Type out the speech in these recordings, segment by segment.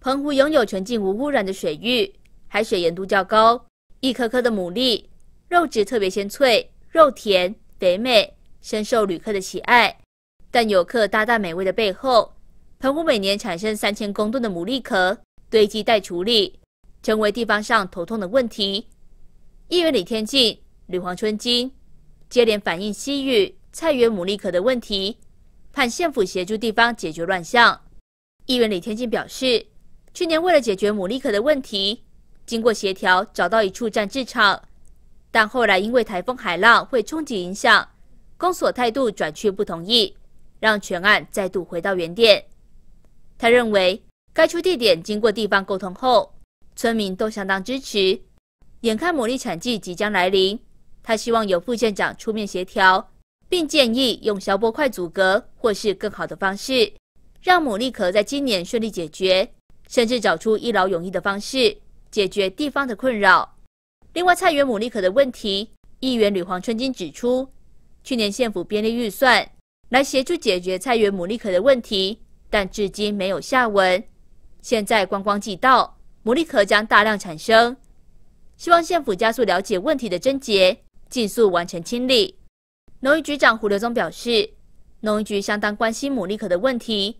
澎湖拥有纯净无污染的水域，海水盐度较高，一颗颗的牡蛎肉质特别鲜脆，肉甜肥美，深受旅客的喜爱。但游客大大美味的背后，澎湖每年产生三千公吨的牡蛎壳堆积待处理，成为地方上头痛的问题。议员李天进、吕黄春金接连反映西屿菜园牡蛎壳的问题，盼县府协助地方解决乱象。议员李天进表示，去年为了解决牡蛎壳的问题，经过协调找到一处暂置场，但后来因为台风海浪会冲击影响，公所态度转去不同意，让全案再度回到原点。他认为该处地点经过地方沟通后，村民都相当支持。眼看牡蛎产季即将来临，他希望由副县长出面协调，并建议用消波块阻隔或是更好的方式，让牡蛎壳在今年顺利解决，甚至找出一劳永逸的方式解决地方的困扰。另外，菜园牡蛎壳的问题，议员吕黄春金指出，去年县府编列预算来协助解决菜园牡蛎壳的问题，但至今没有下文。现在观光季到，牡蛎壳将大量产生。希望县府加速了解问题的症结，尽速完成清理。农业局长胡刘宗表示，农业局相当关心牡蛎壳的问题，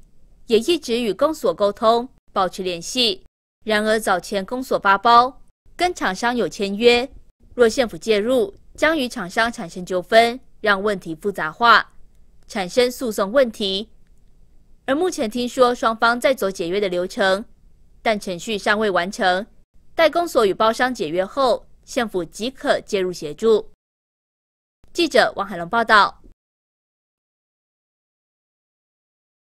也一直与公所沟通，保持联系。然而早前公所发包，跟厂商有签约，若县府介入，将与厂商产生纠纷，让问题复杂化，产生诉讼问题。而目前听说双方在走解约的流程，但程序尚未完成。待公所与包商解约后，县府即可介入协助。记者王海龙报道。